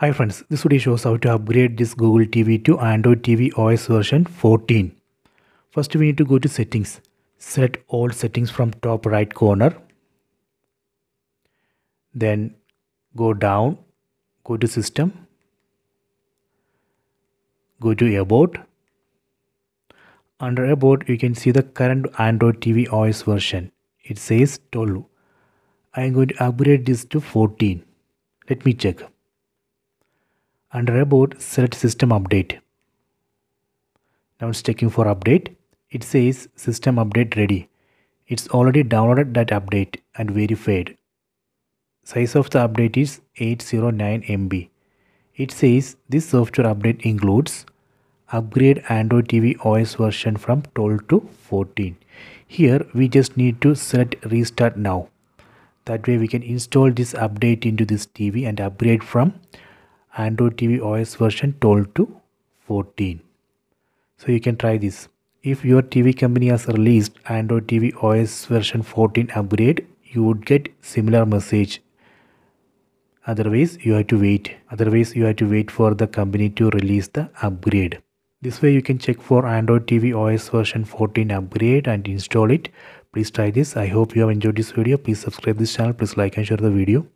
Hi friends, this video shows how to upgrade this Google TV to Android TV OS version 14. First we need to go to settings. Select all settings from top right corner. Then go down, go to system, go to about. Under about you can see the current Android TV OS version. It says 12. I am going to upgrade this to 14. Let me check. Under about select system update. Now it's checking for update. It says system update ready. It's already downloaded that update and verified. Size of the update is 809 MB. It says this software update includes upgrade Android TV OS version from 12 to 14. Here we just need to select restart now. That way we can install this update into this TV and upgrade from Android TV OS version 12 to 14. So you can try this. If your TV company has released Android TV OS version 14 upgrade, you would get similar message. Otherwise, you have to wait. Otherwise, you have to wait for the company to release the upgrade. This way you can check for Android TV OS version 14 upgrade and install it. Please try this. I hope you have enjoyed this video. Please subscribe this channel. Please like and share the video.